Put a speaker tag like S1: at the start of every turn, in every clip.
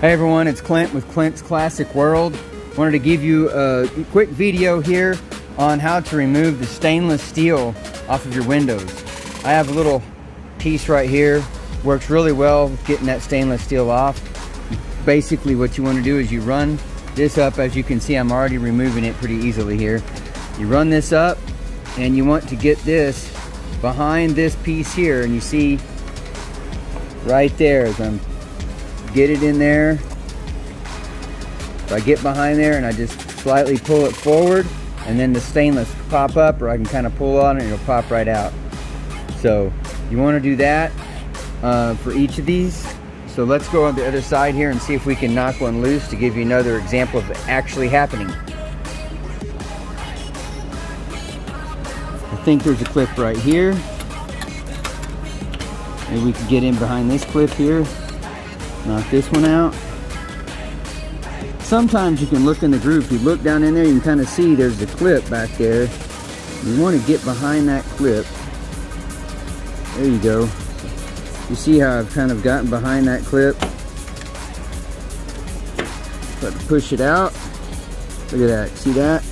S1: Hey everyone, it's Clint with Clint's Classic World. Wanted to give you a quick video here on how to remove the stainless steel off of your windows. I have a little piece right here, works really well with getting that stainless steel off. Basically what you want to do is you run this up, as you can see I'm already removing it pretty easily here. You run this up and you want to get this behind this piece here and you see right there as I'm get it in there. So I get behind there and I just slightly pull it forward and then the stainless pop up or I can kind of pull on it and it'll pop right out. So you want to do that uh, for each of these. So let's go on the other side here and see if we can knock one loose to give you another example of it actually happening. I think there's a clip right here. Maybe we can get in behind this clip here. Knock this one out. Sometimes you can look in the groove. If you look down in there, you can kind of see there's a clip back there. You want to get behind that clip. There you go. You see how I've kind of gotten behind that clip? To push it out. Look at that. See that?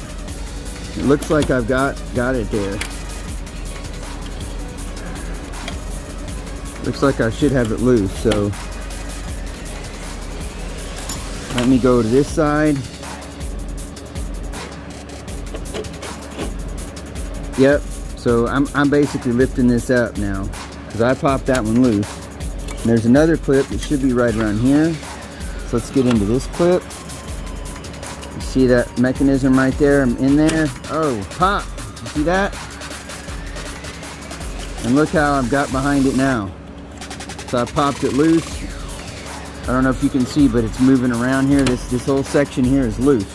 S1: It looks like I've got got it there. Looks like I should have it loose, so let me go to this side. Yep, so I'm, I'm basically lifting this up now because I popped that one loose. And there's another clip that should be right around here. So let's get into this clip. You see that mechanism right there? I'm in there. Oh, pop! You see that? And look how I've got behind it now. So I popped it loose I don't know if you can see, but it's moving around here. This, this whole section here is loose.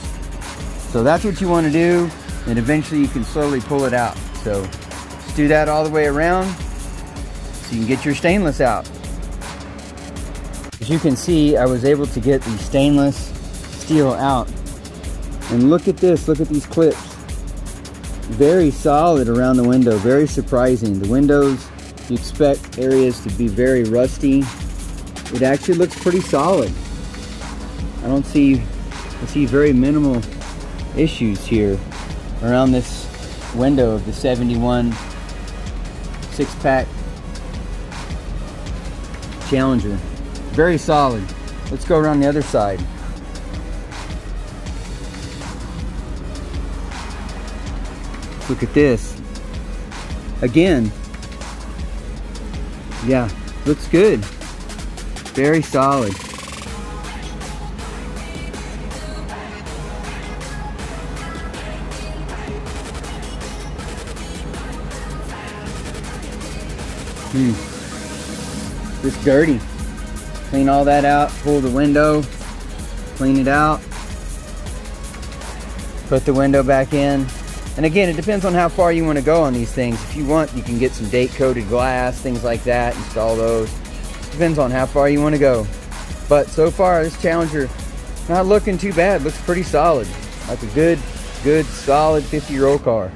S1: So that's what you want to do, and eventually you can slowly pull it out. So just do that all the way around so you can get your stainless out. As you can see, I was able to get the stainless steel out. And look at this, look at these clips. Very solid around the window, very surprising. The windows, you expect areas to be very rusty it actually looks pretty solid. I don't see, I see very minimal issues here around this window of the 71 six pack Challenger. Very solid. Let's go around the other side. Look at this. Again. Yeah, looks good. Very solid. Hmm. Just dirty. Clean all that out, pull the window, clean it out, put the window back in. And again, it depends on how far you want to go on these things. If you want, you can get some date coded glass, things like that, install those. Depends on how far you want to go. But so far, this Challenger not looking too bad. Looks pretty solid. Like a good, good, solid 50-year-old car.